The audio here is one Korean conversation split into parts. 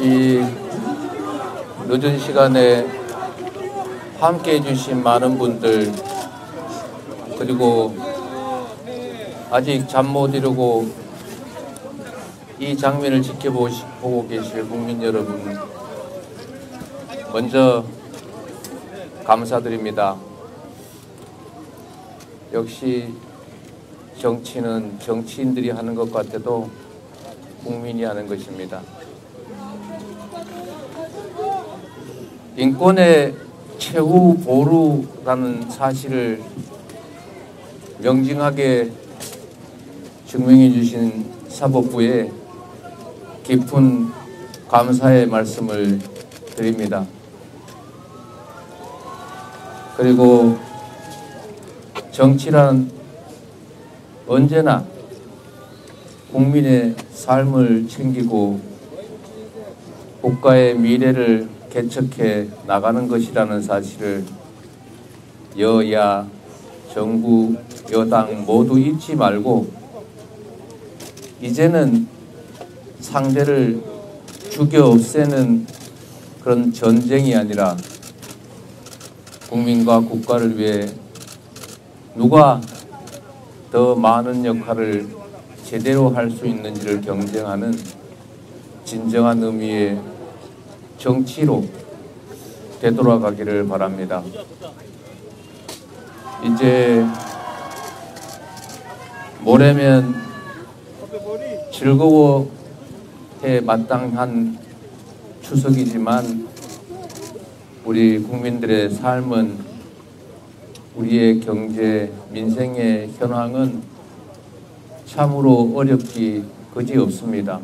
이 늦은 시간에 함께 해주신 많은 분들 그리고 아직 잠 못 이루고 이 장면을 지켜보고 계실 국민 여러분 먼저 감사드립니다. 역시 정치는 정치인들이 하는 것 같아도 국민이 하는 것입니다. 인권의 최후 보루라는 사실을 명징하게 증명해 주신 사법부에 깊은 감사의 말씀을 드립니다. 그리고 정치란 언제나 국민의 삶을 챙기고 국가의 미래를 개척해 나가는 것이라는 사실을 여야, 정부, 여당 모두 잊지 말고 이제는 상대를 죽여 없애는 그런 전쟁이 아니라 국민과 국가를 위해 누가 더 많은 역할을 제대로 할 수 있는지를 경쟁하는 진정한 의미의 정치로 되돌아가기를 바랍니다. 이제 모레면 즐거워해 마땅한 추석이지만 우리 국민들의 삶은 우리의 경제, 민생의 현황은 참으로 어렵기 그지 없습니다.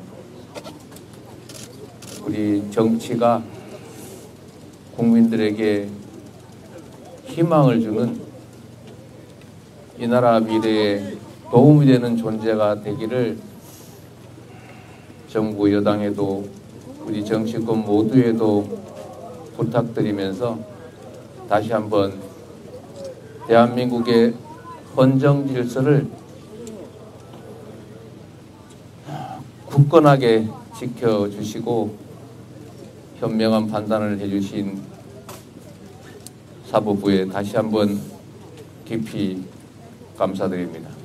우리 정치가 국민들에게 희망을 주는 이 나라 미래에 도움이 되는 존재가 되기를 정부 여당에도 우리 정치권 모두에도 부탁드리면서 다시 한번 대한민국의 헌정 질서를 굳건하게 지켜주시고 현명한 판단을 해주신 사법부에 다시 한번 깊이 감사드립니다.